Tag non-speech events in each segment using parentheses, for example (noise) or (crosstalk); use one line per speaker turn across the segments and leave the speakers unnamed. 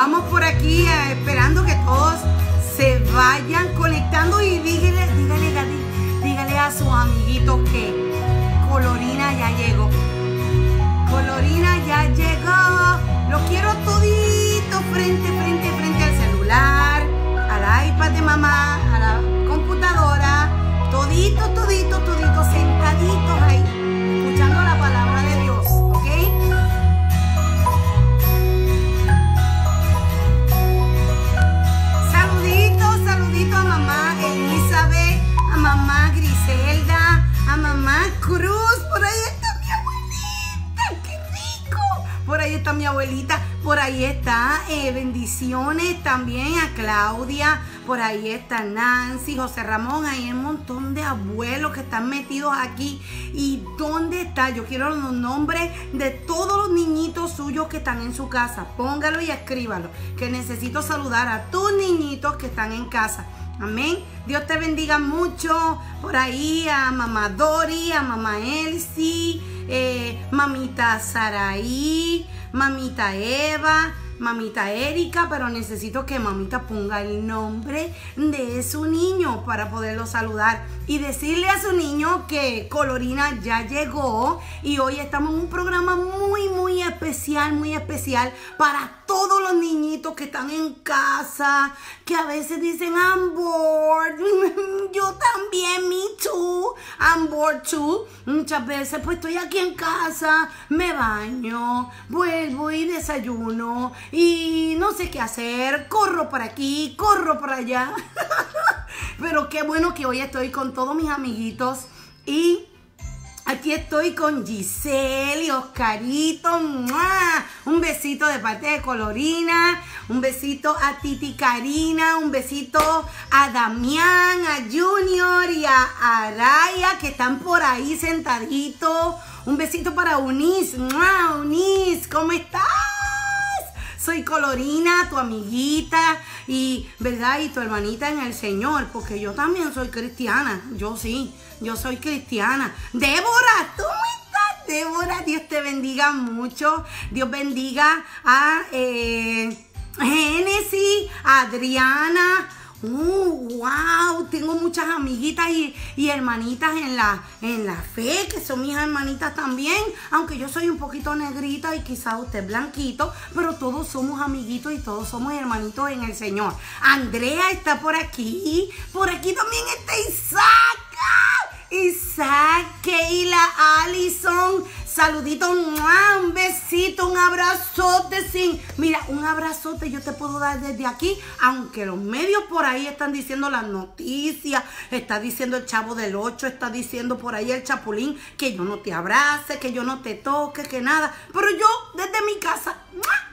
vamos por aquí eh, esperando que todos se vayan conectando y dígale, dígale, dígale, a sus amiguitos que Colorina ya llegó. Colorina ya llegó. Lo quiero todito frente, frente, frente al celular, al iPad de mamá, a la computadora. Todito, todito, todito, sentaditos ahí, está mi abuelita, por ahí está eh, bendiciones también a Claudia, por ahí está Nancy, José Ramón, hay un montón de abuelos que están metidos aquí. ¿Y dónde está? Yo quiero los nombres de todos los niñitos suyos que están en su casa. Póngalo y escríbalo, que necesito saludar a tus niñitos que están en casa. Amén. Dios te bendiga mucho. Por ahí a mamá Dori, a mamá Elsie, eh, mamita Saraí, mamita Eva, mamita Erika, pero necesito que mamita ponga el nombre de su niño para poderlo saludar y decirle a su niño que Colorina ya llegó y hoy estamos en un programa muy, muy especial, muy especial para todos los niñitos que están en casa, que a veces dicen, I'm bored, (laughs) yo también, me too, I'm bored too. Muchas veces pues estoy aquí en casa, me baño, vuelvo y desayuno y no sé qué hacer, corro por aquí, corro por allá. (laughs) Pero qué bueno que hoy estoy con todos mis amiguitos y Aquí estoy con Giselle y Oscarito. Un besito de parte de Colorina. Un besito a Titi Karina. Un besito a Damián, a Junior y a Araya que están por ahí sentaditos. Un besito para Unis. ¡Mua! Unis, ¿cómo estás? Soy Colorina, tu amiguita y, ¿verdad? Y tu hermanita en el Señor, porque yo también soy cristiana, yo sí, yo soy cristiana. Débora, ¿tú me estás? Débora, Dios te bendiga mucho, Dios bendiga a eh, Génesis, Adriana, Uh, wow, tengo muchas amiguitas y, hermanitas en la, en la fe, que son mis hermanitas también, aunque yo soy un poquito negrita y quizá usted blanquito, pero todos somos amiguitos y todos somos hermanitos en el Señor. Andrea está por aquí, por aquí también está Isaac. Isaac, Keila, Allison, saludito, un besito, un abrazote sin. Mira, un abrazote yo te puedo dar desde aquí, aunque los medios por ahí están diciendo las noticias, está diciendo el chavo del 8, está diciendo por ahí el chapulín que yo no te abrace, que yo no te toque, que nada. Pero yo desde mi casa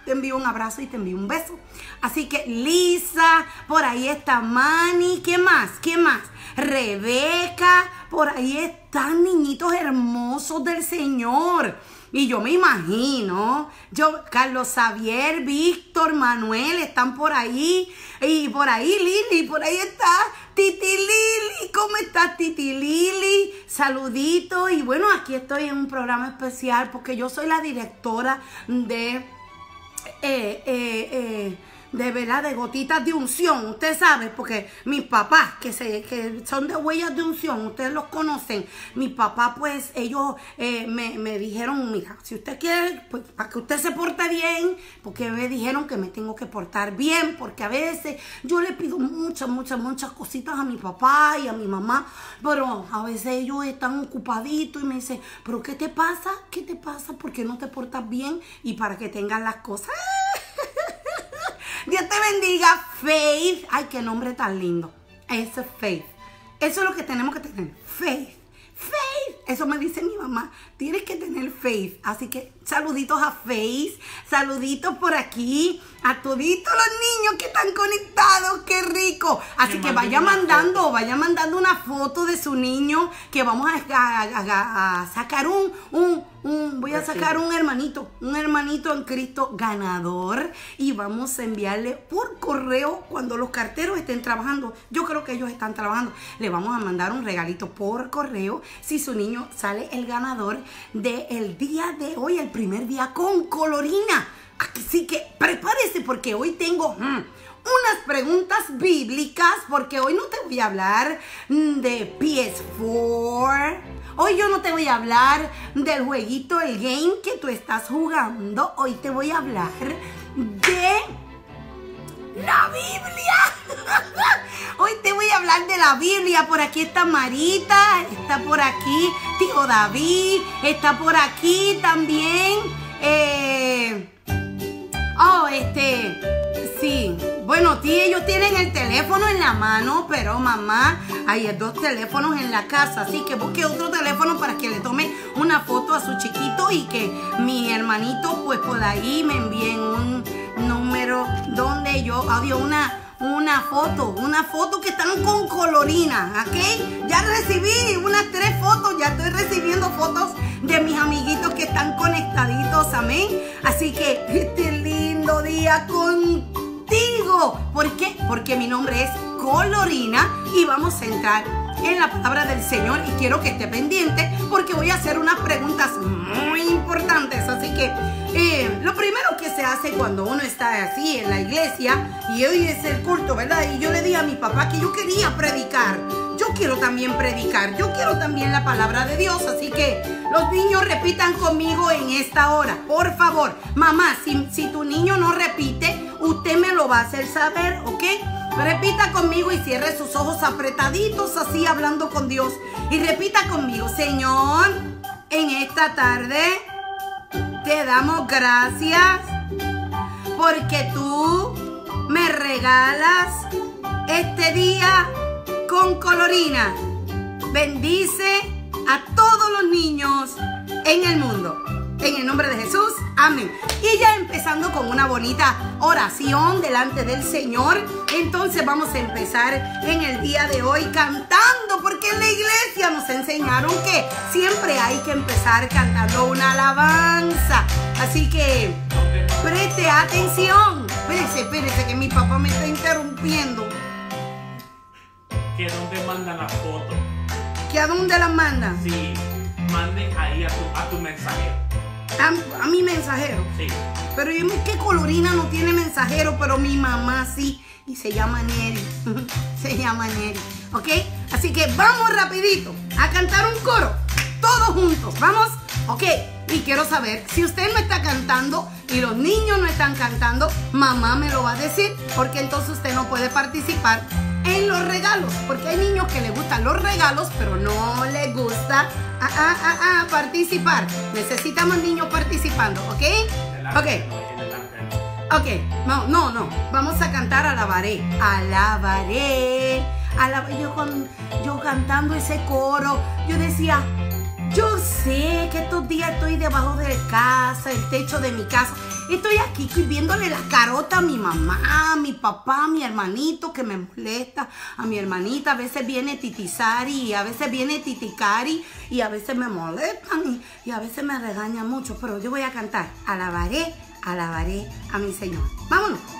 te envío un abrazo y te envío un beso. Así que Lisa, por ahí está Manny, ¿qué más? ¿Qué más? Rebeca, por ahí están niñitos hermosos del Señor. Y yo me imagino, yo, Carlos Xavier, Víctor, Manuel, están por ahí. Y por ahí Lili, por ahí está Titi Lili. ¿Cómo estás, Titi Lili? Saludito. Y bueno, aquí estoy en un programa especial porque yo soy la directora de... Eh, eh, eh, de verdad, de gotitas de unción, usted sabe, porque mis papás, que, se, que son de huellas de unción, ustedes los conocen, mis papás, pues ellos eh, me, me, dijeron, mira, si usted quiere, pues para que usted se porte bien, porque me dijeron que me tengo que portar bien, porque a veces yo le pido muchas, muchas, muchas cositas a mi papá y a mi mamá, pero a veces ellos están ocupaditos y me dicen, pero ¿qué te pasa? ¿Qué te pasa? ¿Por qué no te portas bien? Y para que tengan las cosas. (laughs) Dios te bendiga, Faith. Ay, qué nombre tan lindo. Ese es Faith. Eso es lo que tenemos que tener. Faith. Faith. Eso me dice mi mamá. Tienes que tener faith. Así que saluditos a Faith. Saluditos por aquí. A toditos los niños que están conectados. Qué rico. Así que vaya mandando, vaya mandando una foto de su niño. Que vamos a, a, a, a sacar un, un, un, voy a sacar un hermanito, un hermanito en Cristo ganador y vamos a enviarle por correo cuando los carteros estén trabajando. Yo creo que ellos están trabajando. Le vamos a mandar un regalito por correo si su niño sale el ganador del día de hoy, el primer día con colorina. Así que prepárese porque hoy tengo... Mm, unas preguntas bíblicas porque hoy no te voy a hablar de PS4. Hoy yo no te voy a hablar del jueguito, el game que tú estás jugando. Hoy te voy a hablar de la Biblia. (laughs) Hoy te voy a hablar de la Biblia. Por aquí está Marita, está por aquí tío David, está por aquí también. Eh, oh, este, sí. Bueno, tía, ellos tienen el teléfono en la mano, pero mamá, hay dos teléfonos en la casa, así que busque otro teléfono para que le tome una foto a su chiquito y que mi hermanito, pues por ahí me envíen un número donde yo había una una foto, una foto que están con colorina, ¿ok? Ya recibí unas tres fotos, ya estoy recibiendo fotos de mis amiguitos que están conectaditos, amén. Así que este lindo día con contigo. ¿Por qué? Porque mi nombre es Colorina y vamos a entrar en la palabra del Señor y quiero que esté pendiente porque voy a hacer unas preguntas muy importantes. Así que eh, lo primero que se hace cuando uno está así en la iglesia y hoy es el culto, ¿verdad? Y yo le di a mi papá que yo quería predicar. Yo quiero también predicar, yo quiero también la palabra de Dios, así que los niños repitan conmigo en esta hora, por favor. Mamá, si, si tu niño no repite, usted me lo va a hacer saber, ¿ok? Repita conmigo y cierre sus ojos apretaditos así hablando con Dios. Y repita conmigo, Señor, en esta tarde te damos gracias porque tú me regalas este día con colorina. Bendice a todos los niños en el mundo. En el nombre de Jesús, amén. Y ya empezando con una bonita oración delante del Señor. Entonces vamos a empezar en el día de hoy cantando, porque en la iglesia nos enseñaron que siempre hay que empezar cantando una alabanza. Así que preste atención. Espérese, espérese, que mi papá me está interrumpiendo.
¿Que dónde mandan las fotos?
¿Que a dónde las mandan?
Sí, manden ahí a tu, a tu mensajero.
A, mi mensajero.
Sí.
Pero yo que Colorina no tiene mensajero, pero mi mamá sí. Y se llama Neri. (laughs) se llama Neri. ¿Ok? Así que vamos rapidito a cantar un coro. Todos juntos. ¿Vamos? Ok. Y quiero saber, si usted no está cantando y los niños no están cantando, mamá me lo va a decir, porque entonces usted no puede participar en los regalos, porque hay niños que les gustan los regalos, pero no les gusta ah, ah, ah, participar. Necesitamos niños participando, ¿ok? Ok. Ok, no, no, no. Vamos a cantar alabaré. Alabaré. Alabaré. Yo, con, yo cantando ese coro, yo decía, yo sé que estos días estoy debajo de casa, el techo de mi casa. Estoy aquí viéndole la carota a mi mamá, a mi papá, a mi hermanito que me molesta, a mi hermanita. A veces viene Titizari y a veces viene Titicari y a veces me molestan y, a veces me regañan mucho. Pero yo voy a cantar. Alabaré, alabaré a mi Señor. Vámonos.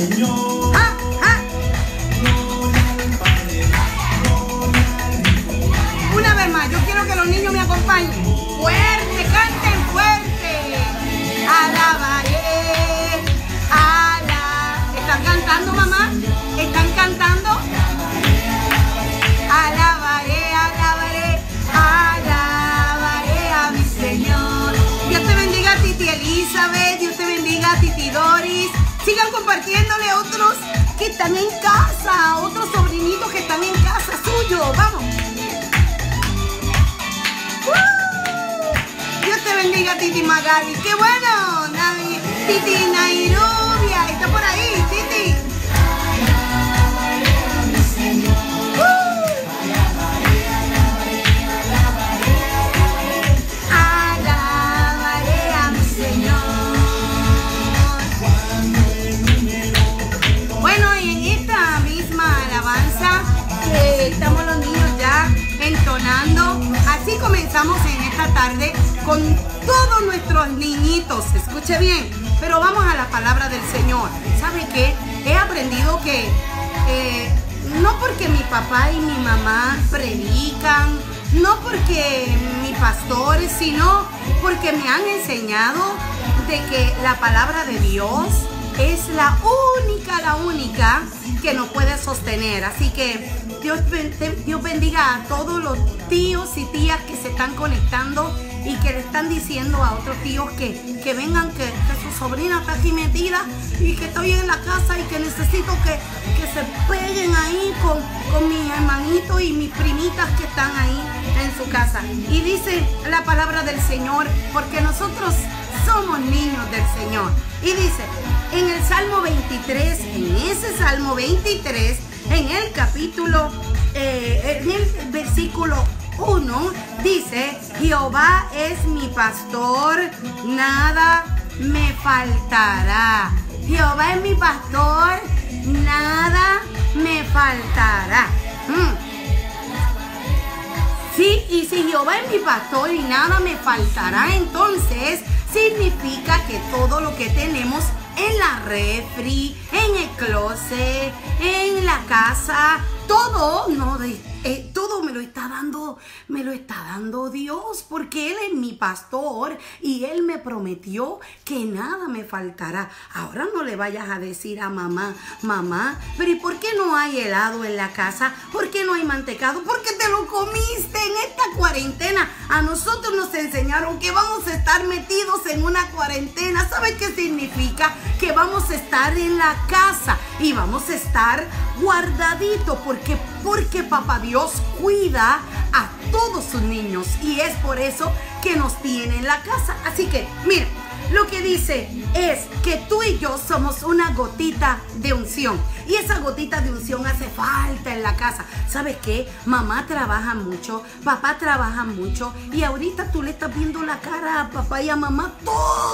Ah, ah. Una vez más, yo quiero que los niños me acompañen. Sigan compartiéndole a otros que están en casa, otros sobrinitos que están en casa suyo. Vamos. ¡Uh! Dios te bendiga, Titi Magali. ¡Qué bueno! Navi, Titi Nairubia. Con todos nuestros niñitos. Escuche bien, pero vamos a la palabra del Señor. ¿Sabe qué? He aprendido que eh, no porque mi papá y mi mamá predican, no porque mi pastor, sino porque me han enseñado de que la palabra de Dios es la única, la única que nos puede sostener. Así que Dios, ben- Dios bendiga a todos los tíos y tías que se están conectando y que le están diciendo a otros tíos que, que vengan, que, que su sobrina está aquí metida y que estoy en la casa y que necesito que, que se peguen ahí con, con mis hermanitos y mis primitas que están ahí en su casa. Y dice la palabra del Señor, porque nosotros somos niños del Señor. Y dice, en el Salmo 23, en ese Salmo 23, en el capítulo, eh, en el versículo 1, dice, Jehová es mi pastor, nada me faltará. Jehová es mi pastor, nada me faltará. Mm. Sí, y si Jehová es mi pastor y nada me faltará, entonces significa que todo lo que tenemos en la refri, en el closet, en la casa, todo, no, de- eh, todo me lo está dando, me lo está dando Dios, porque Él es mi pastor y Él me prometió que nada me faltará. Ahora no le vayas a decir a mamá, mamá, pero ¿y por qué no hay helado en la casa? ¿Por qué no hay mantecado? Porque te lo comiste en esta cuarentena. A nosotros nos enseñaron que vamos a estar metidos en una cuarentena. ¿Sabe qué significa? Que vamos a estar en la casa y vamos a estar guardadito porque porque papá Dios cuida a todos sus niños y es por eso que nos tiene en la casa. Así que, mira, lo que dice es que tú y yo somos una gotita de unción. Y esa gotita de unción hace falta en la casa. ¿Sabes qué? Mamá trabaja mucho, papá trabaja mucho. Y ahorita tú le estás viendo la cara a papá y a mamá todos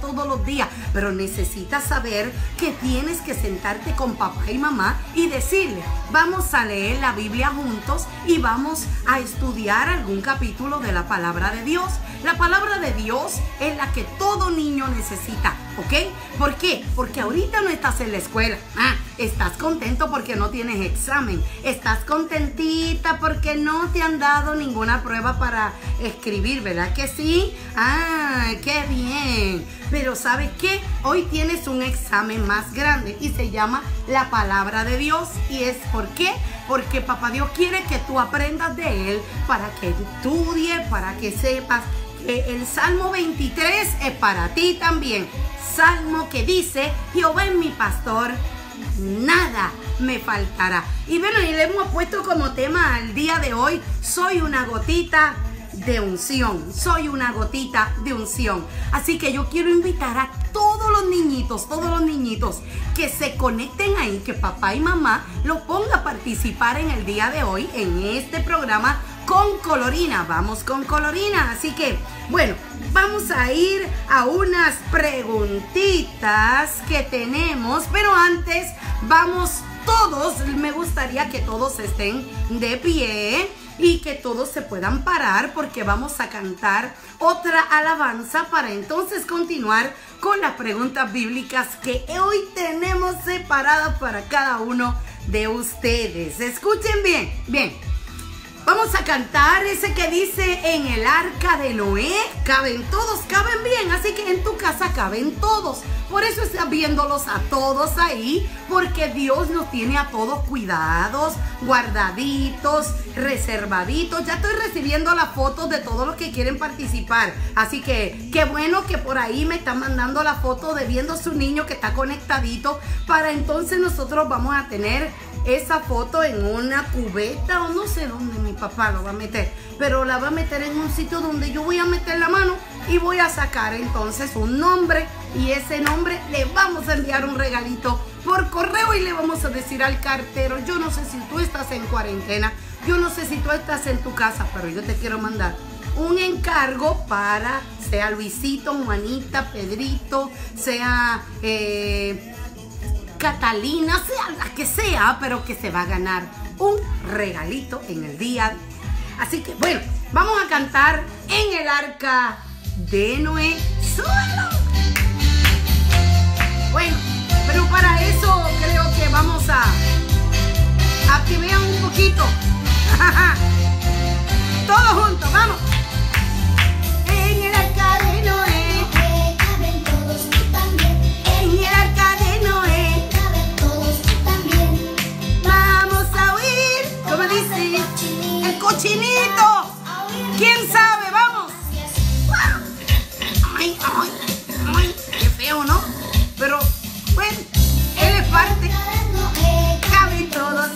todos los días. Pero necesitas saber que tienes que sentarte con papá y mamá y decirle, vamos a leer la Biblia juntos y vamos a estudiar algún capítulo de la palabra de Dios. La palabra de Dios es la que todo niño necesita, ¿ok? ¿Por qué? Porque ahorita no estás en la escuela. Ah, estás contento porque no tienes examen. Estás contentita porque no te han dado ninguna prueba para escribir, ¿verdad que sí? Ah, qué bien. Pero ¿sabes qué? Hoy tienes un examen más grande y se llama la palabra de Dios. ¿Y es por qué? Porque papá Dios quiere que tú aprendas de Él para que estudies, para que sepas que el Salmo 23 es para ti también. Salmo que dice, Jehová es mi pastor, nada me faltará. Y bueno, y le hemos puesto como tema al día de hoy, soy una gotita de unción, soy una gotita de unción. Así que yo quiero invitar a todos los niñitos, todos los niñitos que se conecten ahí, que papá y mamá lo ponga a participar en el día de hoy en este programa con Colorina. Vamos con Colorina. Así que, bueno, vamos a ir a unas preguntitas que tenemos, pero antes vamos todos, me gustaría que todos estén de pie y que todos se puedan parar porque vamos a cantar otra alabanza para entonces continuar con las preguntas bíblicas que hoy tenemos separadas para cada uno de ustedes. Escuchen bien, bien. Vamos a cantar ese que dice en el arca de Noé. Caben todos, caben bien. Así que en tu casa caben todos. Por eso estás viéndolos a todos ahí. Porque Dios nos tiene a todos cuidados, guardaditos, reservaditos. Ya estoy recibiendo las fotos de todos los que quieren participar. Así que qué bueno que por ahí me están mandando la foto de viendo su niño que está conectadito. Para entonces nosotros vamos a tener esa foto en una cubeta o no sé dónde mi papá lo va a meter, pero la va a meter en un sitio donde yo voy a meter la mano y voy a sacar entonces un nombre y ese nombre le vamos a enviar un regalito por correo y le vamos a decir al cartero, yo no sé si tú estás en cuarentena, yo no sé si tú estás en tu casa, pero yo te quiero mandar un encargo para, sea Luisito, Juanita, Pedrito, sea... Eh, Catalina, sea la que sea, pero que se va a ganar un regalito en el día. Así que bueno, vamos a cantar en el arca de Noé. ¡Suelo! Bueno, pero para eso creo que vamos a, a que vean un poquito. (laughs) Todos juntos, vamos. Dice, el cochinito. ¿Quién sabe? Vamos. Ay, ay, ay, qué feo, ¿no? Pero, bueno, él es parte.
Caben
todos.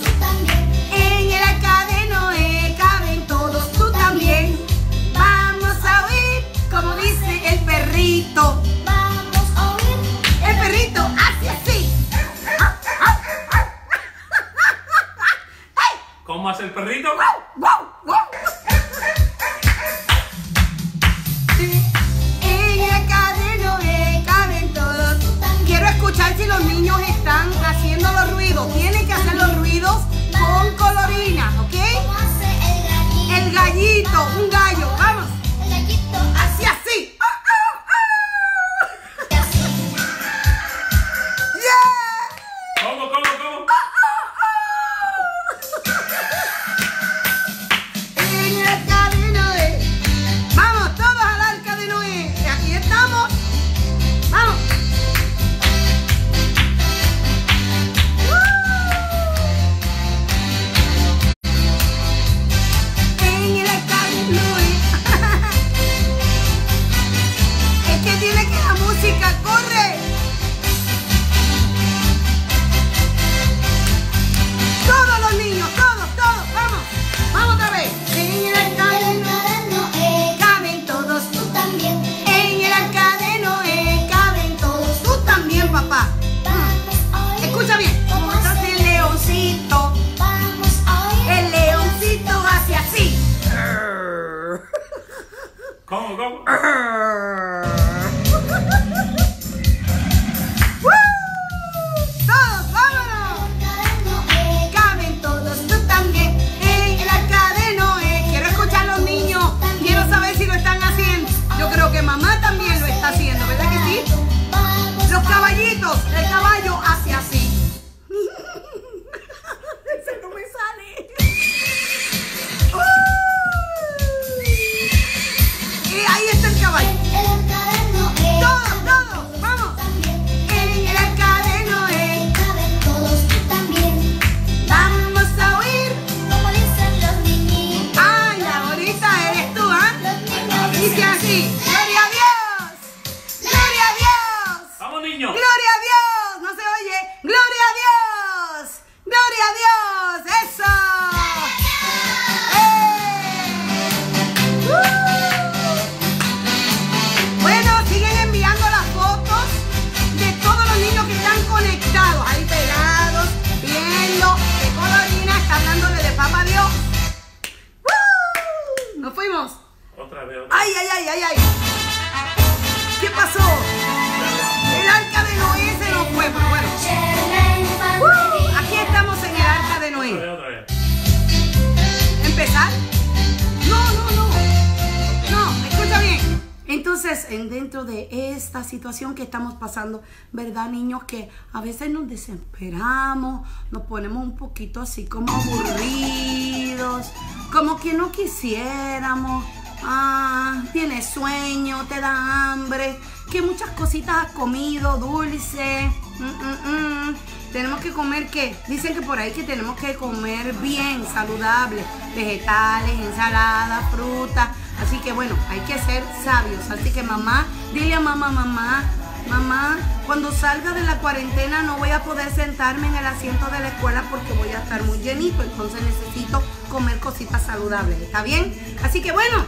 Pasando, ¿verdad, niños? Que a veces nos desesperamos, nos ponemos un poquito así como aburridos. como que no quisiéramos. Ah, tienes sueño, te da hambre, que muchas cositas has comido, dulce. Mm, mm, mm. Tenemos que comer qué? Dicen que por ahí que tenemos que comer bien, saludable, vegetales, ensalada, fruta. Así que bueno, hay que ser sabios. Así que mamá, dile a mamá, mamá, mamá, cuando salga de la cuarentena no voy a poder sentarme en el asiento de la escuela porque voy a estar muy llenito. Entonces necesito comer cositas saludables. ¿Está bien? Así que bueno,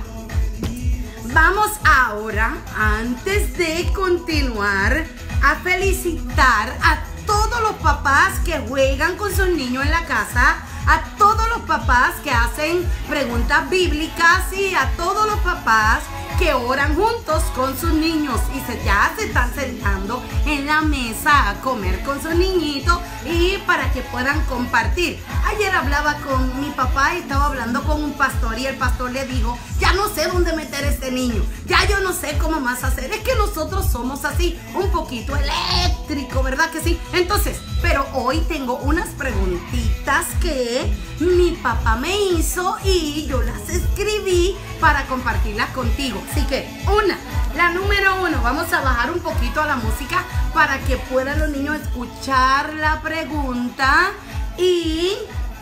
Vamos ahora, antes de continuar, a felicitar a todos los papás que juegan con sus niños en la casa, a todos los papás que hacen preguntas bíblicas y a todos los papás que oran juntos con sus niños y se, ya se están sentando en la mesa a comer con sus niñitos y para que puedan compartir. Ayer hablaba con mi papá y estaba hablando con un pastor y el pastor le dijo, ya no sé dónde meter este niño, ya yo no sé cómo más hacer. Es que nosotros somos así, un poquito eléctrico, ¿verdad que sí? Entonces, pero hoy tengo unas preguntitas que mi papá me hizo y yo las escribí para compartirlas contigo. Así que, una, la número uno, vamos a bajar un poquito a la música para que puedan los niños escuchar la pregunta y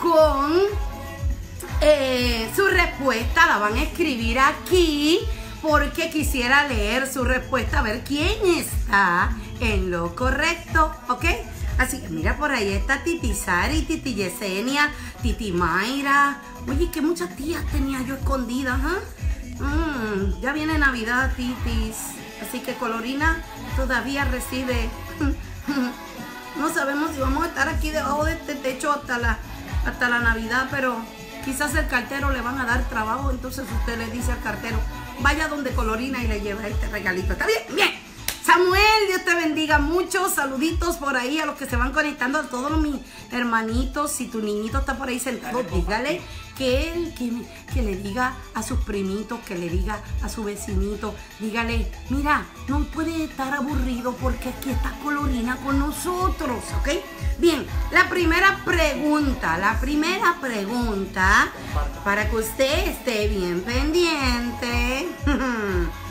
con eh, su respuesta la van a escribir aquí porque quisiera leer su respuesta a ver quién está en lo correcto, ¿ok? Así que mira por ahí está Titi Sari, Titi Yesenia, Titi Mayra. Oye, que muchas tías tenía yo escondidas. Mm, ya viene Navidad, Titis. Así que Colorina todavía recibe. (laughs) No sabemos si vamos a estar aquí debajo de este techo hasta la, hasta la Navidad, pero quizás el cartero le van a dar trabajo. Entonces usted le dice al cartero, vaya donde Colorina y le lleva este regalito. ¿Está bien? Bien. Samuel, Dios te bendiga mucho. Saluditos por ahí a los que se van conectando, a todos mis hermanitos. Si tu niñito está por ahí sentado, dígale que él, que, que le diga a sus primitos, que le diga a su vecinito, dígale, mira, no puede estar aburrido porque aquí está Colorina con nosotros, ¿ok? Bien, la primera pregunta, la primera pregunta, para que usted esté bien pendiente. (laughs)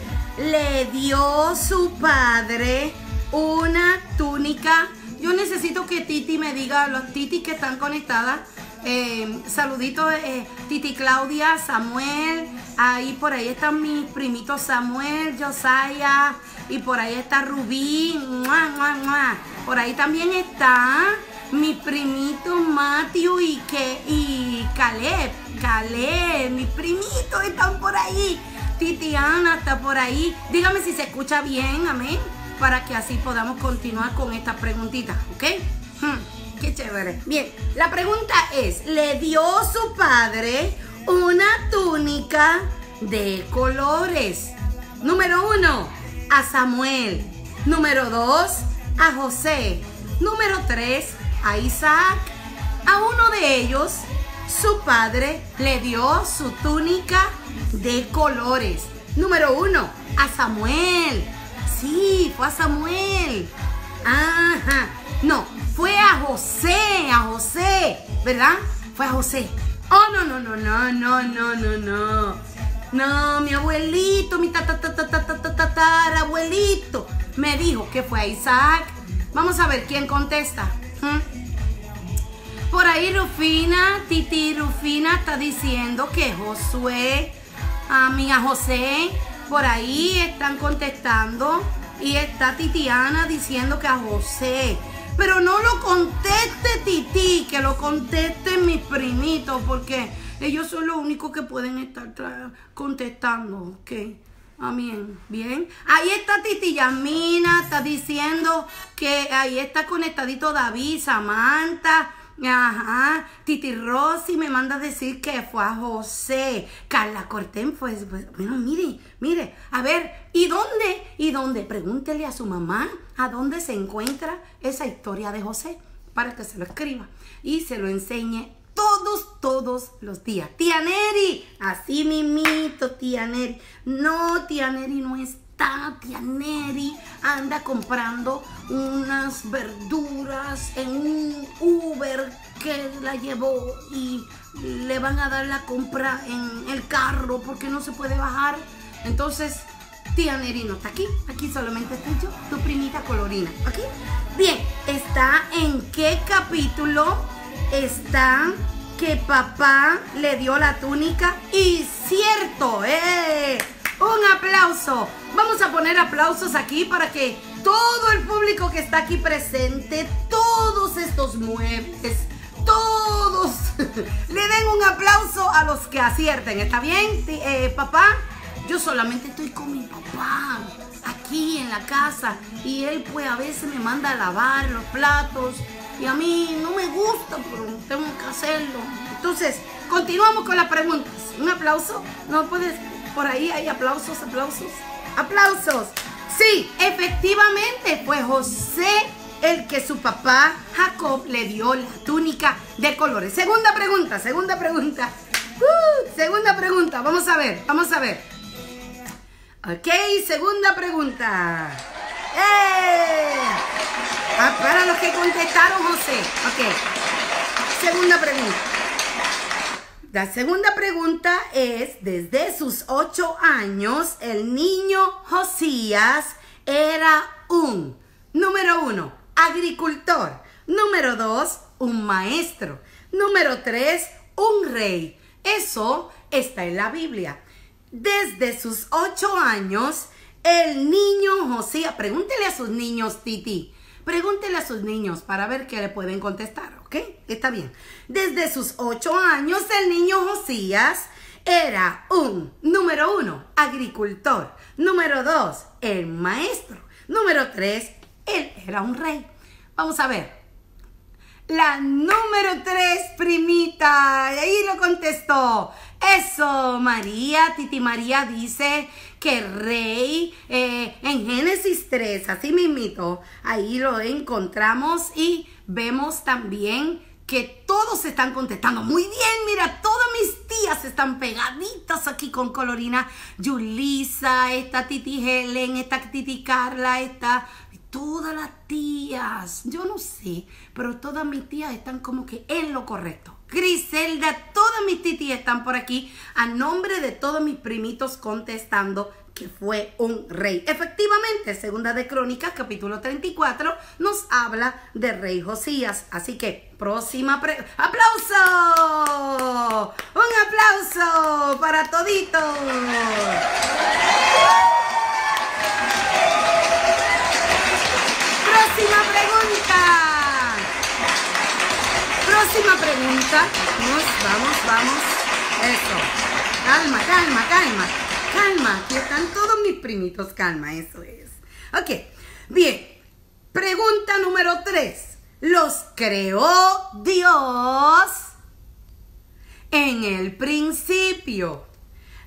le dio su padre una túnica. Yo necesito que Titi me diga, los Titi que están conectadas, eh, saluditos, eh, Titi Claudia, Samuel, ahí por ahí están mis primitos Samuel, Josiah, y por ahí está Rubí, ¡mua, mua, mua! por ahí también está mi primito Matthew y, que, y Caleb, Caleb, mis primitos están por ahí. Titiana está por ahí. Dígame si se escucha bien, amén. Para que así podamos continuar con estas preguntitas, ¿ok? Hmm, qué chévere. Bien, la pregunta es, ¿le dio su padre una túnica de colores? Número uno, a Samuel. Número dos, a José. Número tres, a Isaac. A uno de ellos, su padre le dio su túnica de colores. Número uno, a Samuel. Sí, fue a Samuel. Ajá. No, fue a José, a José, ¿verdad? Fue a José. Oh, no, no, no, no, no, no, no, no. No, mi abuelito, mi abuelito me dijo que fue a Isaac. Vamos a ver quién contesta. Por ahí Rufina, Titi Rufina está diciendo que Josué, a mi a José, por ahí están contestando. Y está Titiana diciendo que a José. Pero no lo conteste Titi, que lo conteste mis primitos, porque ellos son los únicos que pueden estar contestando, ¿ok? Amén. Bien. Ahí está Titi Yamina, está diciendo que ahí está conectadito David, Samantha. Ajá, Titi Rossi me manda a decir que fue a José. Carla Cortén fue, pues, bueno, mire, mire, a ver, ¿y dónde? ¿Y dónde? Pregúntele a su mamá a dónde se encuentra esa historia de José para que se lo escriba y se lo enseñe todos, todos los días. Tía Neri, así mimito, tía Neri. No, tía Neri no está tía Neri, anda comprando unas verduras en un Uber que la llevó y le van a dar la compra en el carro porque no se puede bajar. Entonces, tía Neri no está aquí, aquí solamente estoy yo, tu primita colorina, ¿ok? Bien, ¿está en qué capítulo está que papá le dio la túnica? Y cierto, ¡eh! Un aplauso. Vamos a poner aplausos aquí para que todo el público que está aquí presente, todos estos muebles, todos (laughs) le den un aplauso a los que acierten. ¿Está bien, eh, papá? Yo solamente estoy con mi papá aquí en la casa y él pues a veces me manda a lavar los platos y a mí no me gusta, pero tengo que hacerlo. Entonces, continuamos con las preguntas. Un aplauso. No puedes, por ahí hay aplausos, aplausos, aplausos. Sí, efectivamente fue José el que su papá Jacob le dio la túnica de colores. Segunda pregunta, segunda pregunta. Uh, segunda pregunta, vamos a ver, vamos a ver. Ok, segunda pregunta. ¡Eh! Ah, para los que contestaron, José. Ok. Segunda pregunta. La segunda pregunta es, desde sus ocho años, el niño Josías era un, número uno, agricultor, número dos, un maestro, número tres, un rey. Eso está en la Biblia. Desde sus ocho años, el niño Josías, pregúntele a sus niños, Titi, pregúntele a sus niños para ver qué le pueden contestar, ¿ok? Está bien. Desde sus ocho años, el niño Josías era un, número uno, agricultor, número dos, el maestro, número tres, él era un rey. Vamos a ver. La número tres, primita. Ahí lo contestó. Eso, María, Titi María dice que rey eh, en Génesis 3, así mismito, ahí lo encontramos y vemos también que todos están contestando. Muy bien, mira, todas mis tías están pegaditas aquí con Colorina. Yulisa, esta Titi Helen, esta Titi Carla, esta todas las tías, yo no sé, pero todas mis tías están como que en lo correcto. Griselda, todas mis titis están por aquí a nombre de todos mis primitos contestando que fue un rey. Efectivamente, segunda de Crónicas, capítulo 34, nos habla de rey Josías. Así que, próxima pre ¡Aplauso! ¡Un aplauso para toditos! Próxima pregunta. Vamos, vamos, vamos. Eso. Calma, calma, calma. Calma. Aquí están todos mis primitos. Calma, eso es. Ok. Bien. Pregunta número 3. ¿Los creó Dios? En el principio.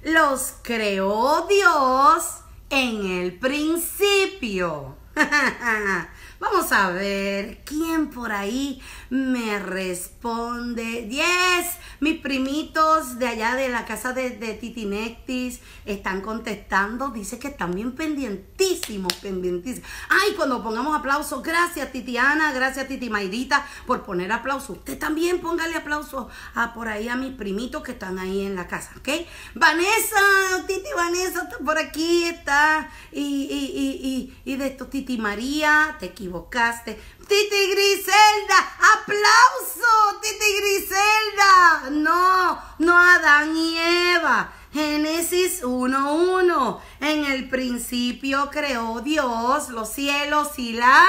Los creó Dios en el principio. (laughs) Vamos a ver quién por ahí me responde. Yes, mis primitos de allá de la casa de, de Titinectis están contestando. Dice que están bien pendientísimos, pendientísimos. Ay, cuando pongamos aplausos, gracias Titiana, gracias Titi Mayrita por poner aplauso. Usted también póngale aplauso a por ahí a mis primitos que están ahí en la casa, ¿ok? Vanessa, Titi Vanessa está por aquí, está. Y, y, y, y, y de esto, Titi María, te Titi Griselda, aplauso, Titi Griselda. No, no Adán y Eva. Génesis 1.1. En el principio creó Dios los cielos y la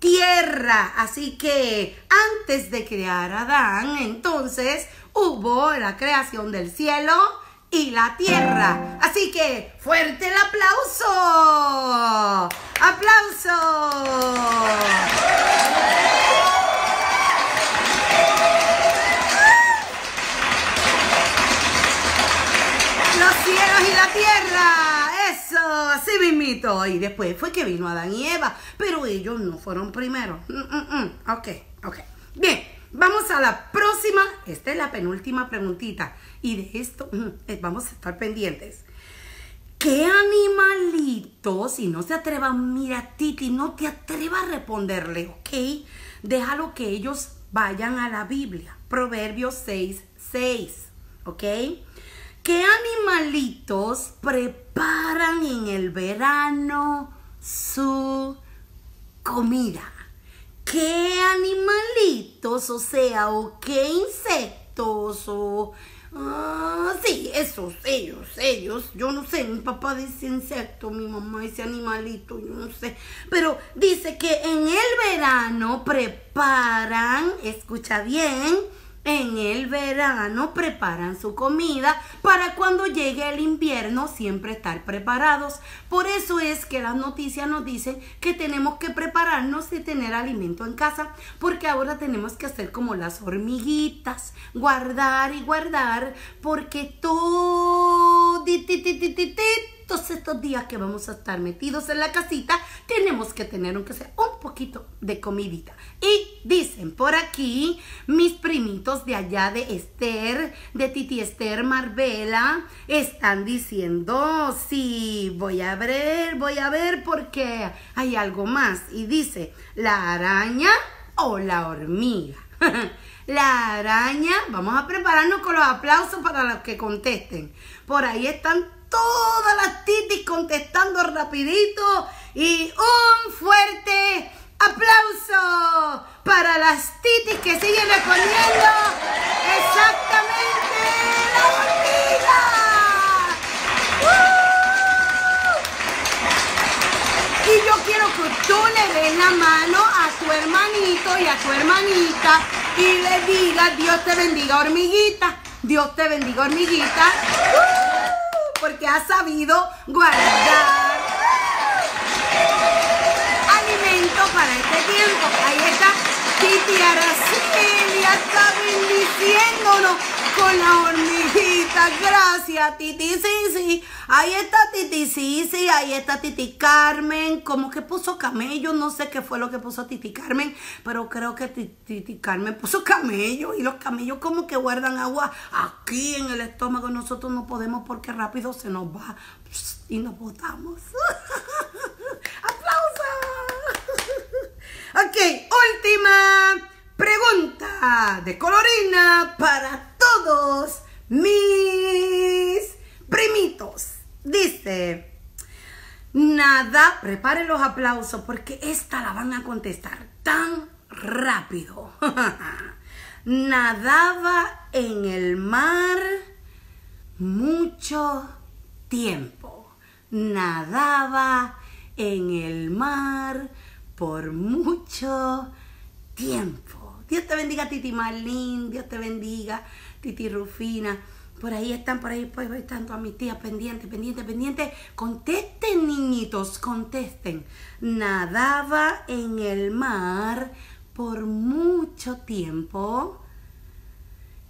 tierra. Así que antes de crear a Adán, entonces hubo la creación del cielo y la tierra. Así que fuerte el aplauso. Aplauso. Los cielos y la tierra. Eso, así mismito. Y después fue que vino Adán y Eva. Pero ellos no fueron primero. Mm, mm, mm. Ok, ok. Bien, vamos a la próxima. Esta es la penúltima preguntita. Y de esto mm, eh, vamos a estar pendientes. ¿Qué animalito? Si no se atreva, mira, Titi, no te atrevas a responderle, ¿ok? Déjalo que ellos vayan a la Biblia. Proverbios 6, 6, ¿ok? ¿Qué animalitos preparan en el verano su comida? ¿Qué animalitos, o sea, o qué insectos, o... Ah, sí, esos, ellos, ellos, yo no sé, mi papá dice insecto, mi mamá dice animalito, yo no sé, pero dice que en el verano preparan, escucha bien, en el verano preparan su comida para cuando llegue el invierno siempre estar preparados. Por eso es que las noticias nos dicen que tenemos que prepararnos y tener alimento en casa, porque ahora tenemos que hacer como las hormiguitas, guardar y guardar, porque todo todos estos días que vamos a estar metidos en la casita, tenemos que tener aunque sea un poquito de comidita. Y dicen por aquí, mis primitos de allá de Esther, de Titi Esther Marbella, están diciendo, sí, voy a ver, voy a ver porque hay algo más. Y dice, la araña o la hormiga. (laughs) La araña, vamos a prepararnos con los aplausos para los que contesten. Por ahí están todas las titis contestando rapidito y un fuerte aplauso para las titis que siguen respondiendo exactamente la hormiga. ¡Uh! Y yo quiero que tú le des la mano a tu hermanito y a tu hermanita y le digas Dios te bendiga hormiguita, Dios te bendiga hormiguita. ¡Uh! Porque ha sabido guardar alimento para este tiempo. Ahí está Titi Araceli, está bendiciéndonos con la hormiguita. Gracias, Titi sí. Ahí está Titi sí, ahí está Titi Carmen. Como que puso camello, no sé qué fue lo que puso Titi Carmen, pero creo que Titi Carmen puso camello. Y los camellos como que guardan agua aquí en el estómago. Nosotros no podemos porque rápido se nos va y nos botamos. (laughs) ok, última pregunta de colorina para todos mis primitos. Dice, nada, preparen los aplausos porque esta la van a contestar tan rápido. (laughs) Nadaba en el mar mucho tiempo. Nadaba en el mar por mucho tiempo. Dios te bendiga, Titi Marlene. Dios te bendiga, Titi Rufina. Por ahí están, por ahí, pues, están todas mis tías pendientes, pendientes, pendientes. Contesten, niñitos, contesten. Nadaba en el mar por mucho tiempo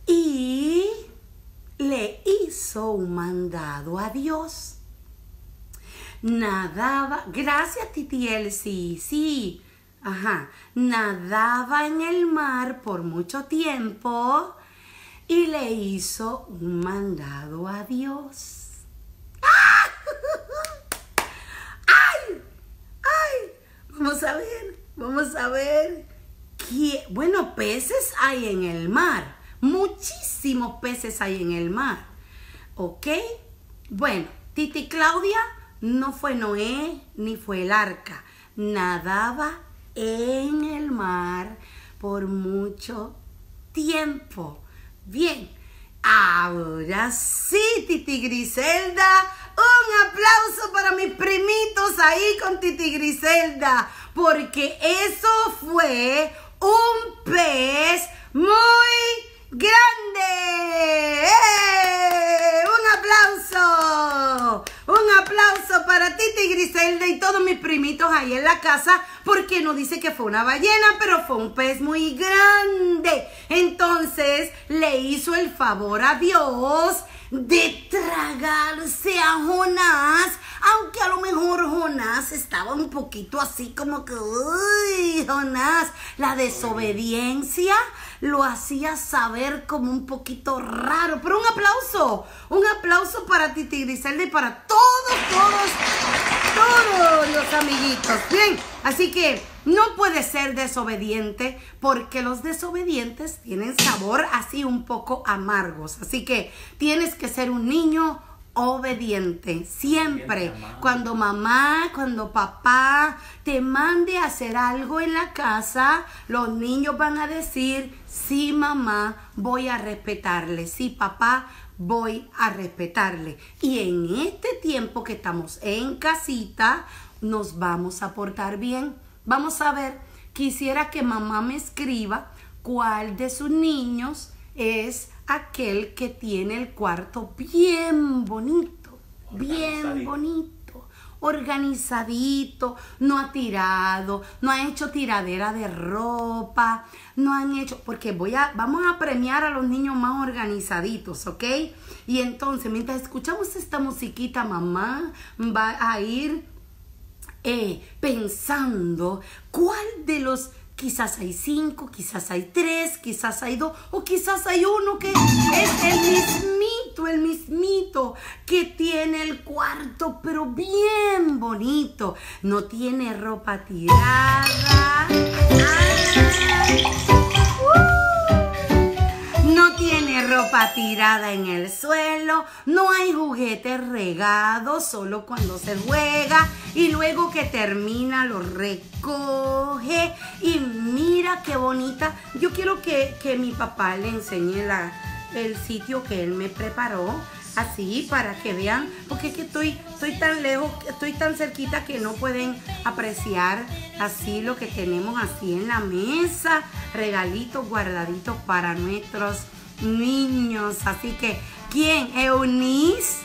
y le hizo un mandado a Dios. Nadaba, gracias Titi Elsie, sí, ajá, nadaba en el mar por mucho tiempo y le hizo un mandado a Dios. (laughs) ¡Ay! ¡Ay! Vamos a ver, vamos a ver. ¿Qué? Bueno, peces hay en el mar. Muchísimos peces hay en el mar. ¿Ok? Bueno, Titi Claudia no fue Noé ni fue el arca. Nadaba en el mar por mucho tiempo. Bien, ahora sí, Titi Griselda. Un aplauso para mis primitos ahí con Titi Griselda. Porque eso fue un pez muy grande. ¡Eh! Un aplauso. Aplauso para Titi Griselda y todos mis primitos ahí en la casa. Porque no dice que fue una ballena, pero fue un pez muy grande. Entonces le hizo el favor a Dios de tragarse a Jonás Aunque a lo mejor Jonás estaba un poquito así como que, uy, Jonás, la desobediencia lo hacía saber como un poquito raro. Pero un aplauso, un aplauso para Titi Griselda y para todos, todos, todos los amiguitos. Bien, así que no puede ser desobediente porque los desobedientes tienen sabor así un poco amargos. Así que tienes que ser un niño obediente. Siempre.
Mamá.
Cuando mamá, cuando papá te mande a hacer algo en la casa, los niños van a decir, sí mamá, voy a respetarle. Sí papá, voy a respetarle. Y en este tiempo que estamos en casita, nos vamos a portar bien. Vamos a ver, quisiera que mamá me escriba cuál de sus niños es aquel que tiene el cuarto bien bonito, bien bonito, organizadito, no ha tirado, no ha hecho tiradera de ropa, no han hecho, porque voy a, vamos a premiar a los niños más organizaditos, ¿ok? Y entonces, mientras escuchamos esta musiquita, mamá va a ir eh, pensando cuál de los quizás hay cinco, quizás hay tres, quizás hay dos o quizás hay uno que es el mismito, el mismito que tiene el cuarto pero bien bonito, no tiene ropa tirada. Ah. Ropa tirada en el suelo, no hay juguetes regados solo cuando se juega y luego que termina lo recoge y mira qué bonita. Yo quiero que, que mi papá le enseñe la, el sitio que él me preparó. Así para que vean, porque es que estoy, estoy tan lejos, estoy tan cerquita que no pueden apreciar así lo que tenemos así en la mesa, regalitos guardaditos para nuestros niños. Así que, ¿quién? Eunice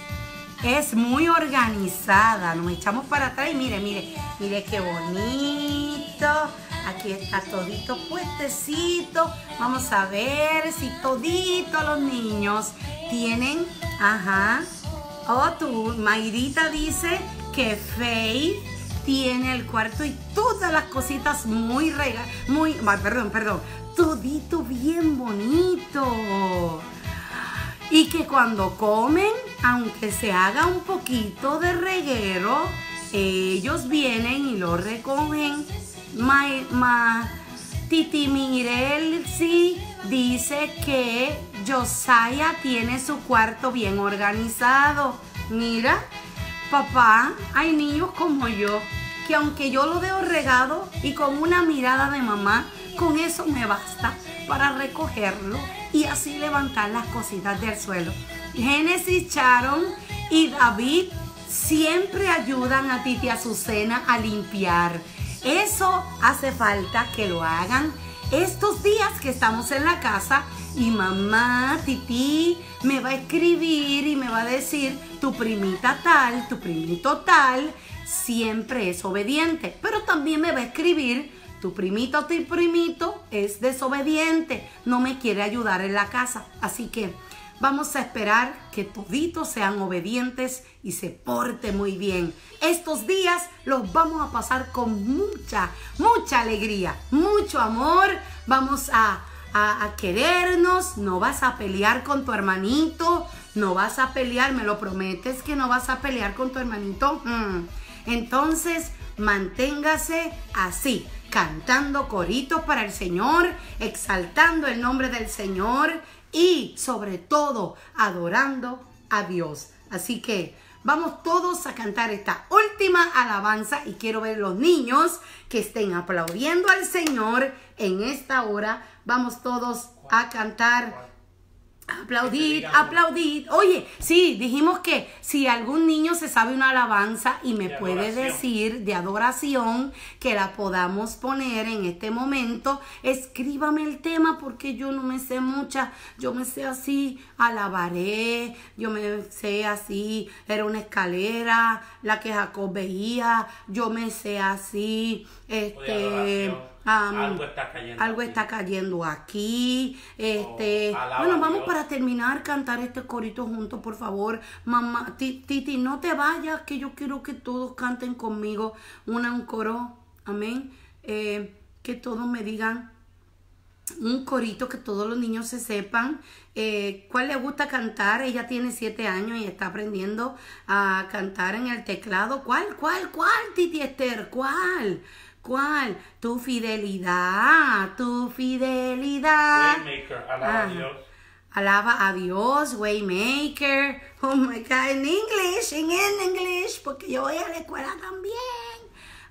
es muy organizada. Nos echamos para atrás y mire, mire, mire qué bonito. Aquí está todito puestecito. Vamos a ver si todito los niños tienen, ajá. Oh, tú, Mayrita dice que Faith tiene el cuarto y todas las cositas muy rega, muy, perdón, perdón, todito bien bonito. Y que cuando comen, aunque se haga un poquito de reguero, ellos vienen y lo recogen. Ma, ma- Titi Mirel sí dice que Josiah tiene su cuarto bien organizado. Mira, papá, hay niños como yo que aunque yo lo veo regado y con una mirada de mamá, con eso me basta para recogerlo y así levantar las cositas del suelo. Génesis, Sharon y David siempre ayudan a Titi Azucena a limpiar. Eso hace falta que lo hagan estos días que estamos en la casa y mamá, Titi, me va a escribir y me va a decir, tu primita tal, tu primito tal, siempre es obediente, pero también me va a escribir, tu primito tu primito es desobediente, no me quiere ayudar en la casa. Así que vamos a esperar que toditos sean obedientes y se porten muy bien. Estos días los vamos a pasar con mucha, mucha alegría, mucho amor. Vamos a, a- a querernos, no vas a pelear con tu hermanito, no vas a pelear, me lo prometes que no vas a pelear con tu hermanito. Mm. Entonces, manténgase así, cantando coritos para el Señor, exaltando el nombre del Señor y sobre todo adorando a Dios. Así que vamos todos a cantar esta última alabanza y quiero ver los niños que estén aplaudiendo al Señor en esta hora. Vamos todos a cantar. Aplaudid, aplaudid. Oye, sí, dijimos que si algún niño se sabe una alabanza y me
De
puede
adoración.
decir de adoración que la podamos poner en este momento, escríbame el tema porque yo no me sé mucha. Yo me sé así, alabaré, yo me sé así, era una escalera, la que Jacob veía, yo me sé así, este,
Algo está cayendo.
algo
aquí.
está cayendo aquí. Este,
Oh, alaba
bueno, vamos para terminar cantar este corito juntos, por favor. Mamá, Ti- Titi, no te vayas, que yo quiero que todos canten conmigo una un coro. Amén. Eh, que todos me digan un corito que todos los niños se sepan. Eh, ¿Cuál le gusta cantar? Ella tiene siete años y está aprendiendo a cantar en el teclado. ¿Cuál, cuál, cuál, Titi Esther? ¿Cuál? ¿Cuál? Tu fidelidad, tu fidelidad.
Waymaker, alaba a. Dios.
Alaba a Dios, Waymaker. Oh my God, en English, en English, porque yo voy a la escuela también.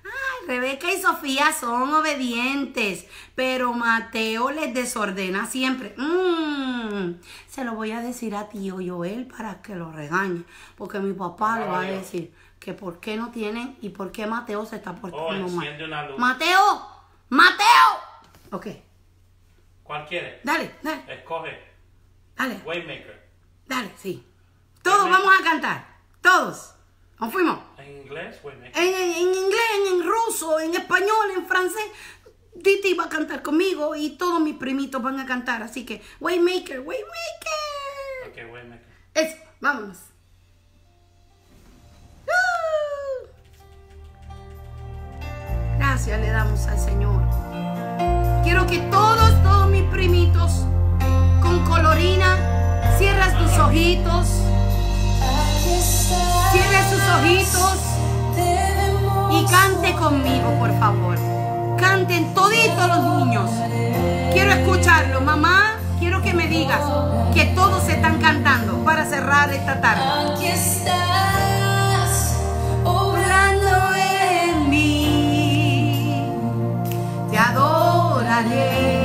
Ay, Rebeca y Sofía son obedientes, pero Mateo les desordena siempre. Mm, se lo voy a decir a tío Joel para que lo regañe, porque mi papá le va a
Dios.
Que por qué no tienen y por qué Mateo se está
Oh,
portando mal.
una luz.
Mateo, Mateo. Ok,
¿Cuál quiere?
dale, dale,
Escoge.
dale.
Waymaker.
Dale, sí. Todos vamos a cantar. Todos. ¿Nos fuimos?
En inglés, Waymaker.
En, en- en inglés, en, ruso, en español, en francés. Titi va a cantar conmigo y todos mis primitos van a cantar. Así que, Waymaker, Waymaker.
Ok, Waymaker.
Eso, vámonos. Gracias le damos al Señor. Quiero que todos, todos mis primitos, con colorina, cierras tus ojitos, cierre sus ojitos y cante conmigo, por favor. Canten toditos los niños. Quiero escucharlo, mamá. Quiero que me digas que todos están cantando para cerrar esta tarde. yeah.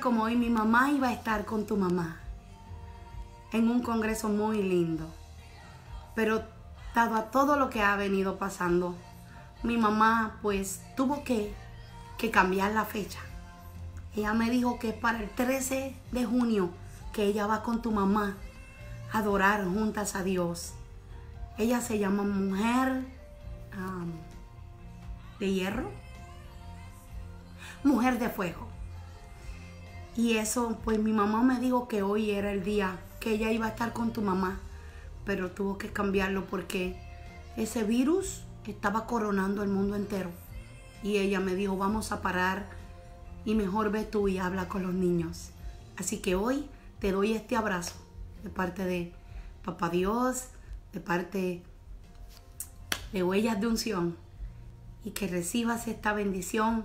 Como hoy, mi mamá iba a estar con tu mamá en un congreso muy lindo. Pero dado a todo lo que ha venido pasando, mi mamá pues tuvo que, que cambiar la fecha. Ella me dijo que es para el 13 de junio que ella va con tu mamá a adorar juntas a Dios. Ella se llama Mujer de Hierro. Mujer de Fuego. Y eso, pues mi mamá me dijo que hoy era el día que ella iba a estar con tu mamá, pero tuvo que cambiarlo porque ese virus estaba coronando el mundo entero. Y ella me dijo, vamos a parar y mejor ve tú y habla con los niños. Así que hoy te doy este abrazo de parte de Papá Dios, de parte de Huellas de Unción y que recibas esta bendición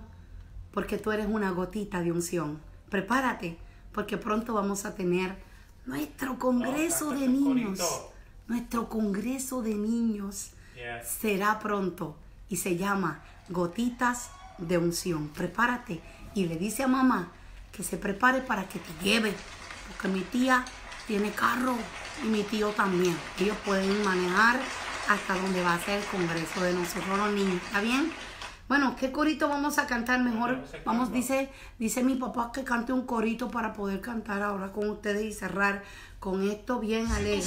porque tú eres una gotita de unción. Prepárate porque pronto vamos a tener nuestro congreso de niños. Nuestro congreso de niños será pronto y se llama Gotitas de Unción. Prepárate y le dice a mamá que se prepare para que te lleve, porque mi tía tiene carro y mi tío también. Ellos pueden manejar hasta donde va a ser el congreso de nosotros los niños. ¿Está bien? Bueno, ¿qué corito vamos a cantar mejor? Vamos, dice, dice mi papá que cante un corito para poder cantar ahora con ustedes y cerrar con esto bien alegre.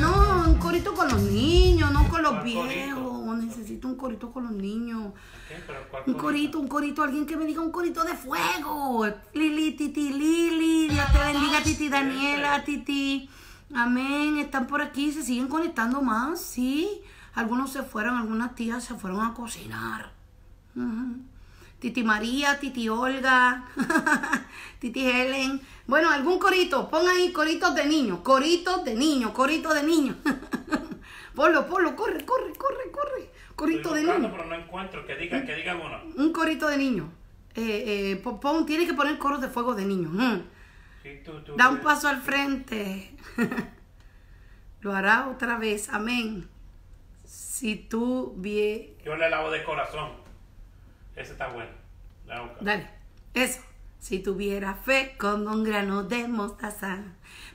No, un corito con los niños, no con los viejos. Necesito un corito con los niños.
¿Qué? ¿Pero cuál
Un corito, un corito, alguien que me diga un corito de fuego. Lili, Titi, Lili, Dios te bendiga, Titi Daniela, Titi. Amén, están por aquí, se siguen conectando más, sí. Algunos se fueron, algunas tías se fueron a cocinar. Titi María, Titi Olga, (laughs) Titi Helen. Bueno, algún corito, pon ahí coritos de niños, coritos de niños, coritos de niños. (laughs) ponlo, ponlo, corre, corre, corre, corre. Corito
Estoy
de niños.
pero no encuentro. Que diga, que diga uno.
Un corito de niños. Eh, eh, pon, pon- tiene que poner coros de fuego de niños. Mm.
Sí, tú, tú,
Da un paso al frente. (laughs) Lo hará otra vez. Amén. Si tú.
Yo le lavo de corazón. Ese está bueno. La.
Dale. Eso. Si tuviera fe con un grano de mostaza.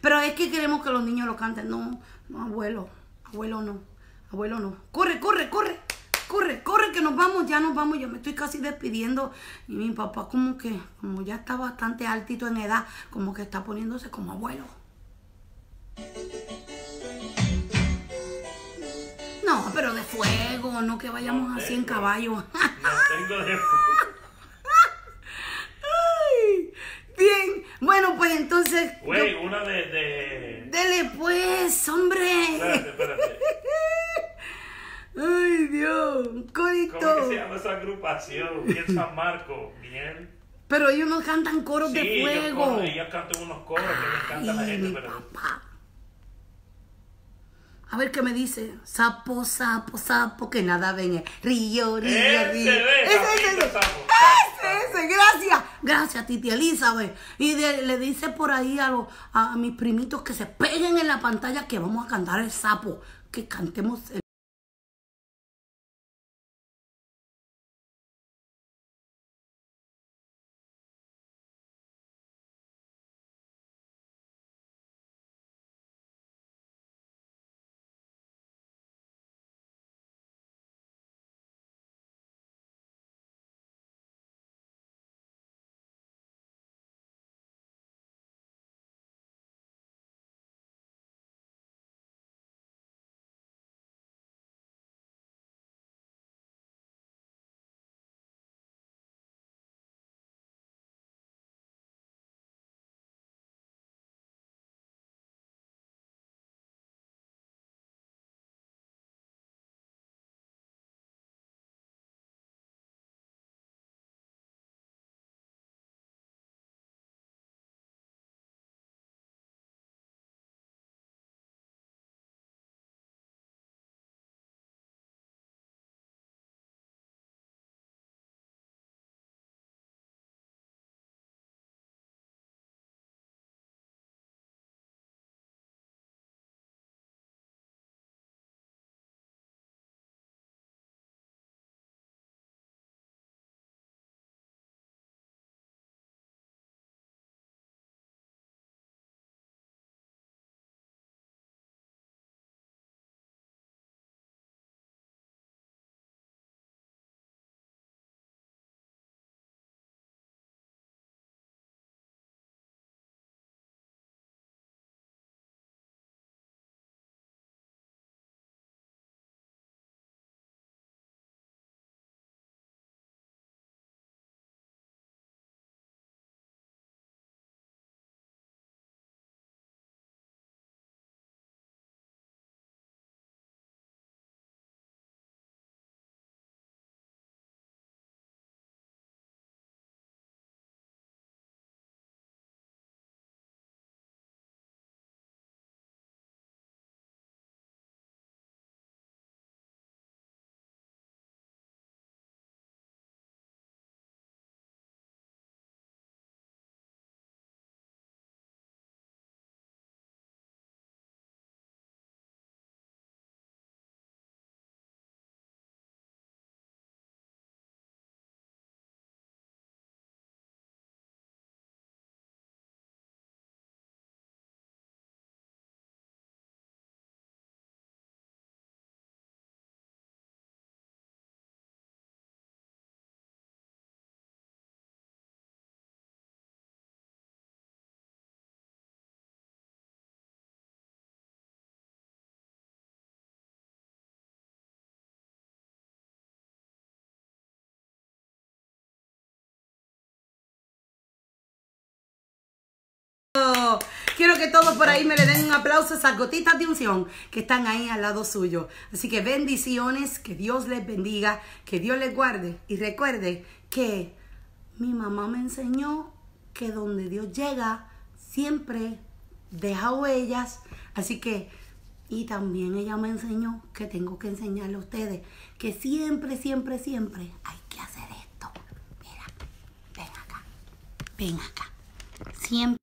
Pero es que queremos que los niños lo canten. No, no, abuelo. Abuelo no. Abuelo no. Corre, corre, corre. Corre, corre, que nos vamos, ya nos vamos. Yo me estoy casi despidiendo. Y mi papá como que, como ya está bastante altito en edad, como que está poniéndose como abuelo. No, pero de fuego, no que vayamos
No
así en caballo.
No tengo de...
Ay, bien, bueno, pues entonces.
Güey,
yo-
una de... de...
Dele pues, hombre.
Espérate, espérate.
Ay, Dios, un corito.
¿Cómo que se llama esa agrupación? Miel San Marco. Miel.
Pero ellos no cantan coros de
Sí, ellos,
fuego.
coro- ellos cantan unos coros que le encanta a la gente,
mi
pero...
papá. A ver qué me dice. Sapo, sapo, sapo, que nada ven río, río,
Ese
río.
de,
Ese, ese,
sapo,
Ese, ese, gracias. Gracias, Titi Elizabeth. Y de- le dice por ahí a, los- a mis primitos que se peguen en la pantalla que vamos a cantar el sapo. Que cantemos el que todos por ahí me le den un aplauso a esas gotitas de unción que están ahí al lado suyo. Así que bendiciones, que Dios les bendiga, que Dios les guarde. Y recuerde que mi mamá me enseñó que donde Dios llega, siempre deja huellas. Así que, y también ella me enseñó que tengo que enseñarle a ustedes que siempre, siempre, siempre hay que hacer esto. Mira, ven acá, ven acá. Siempre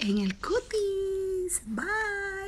en el cutis. Bye.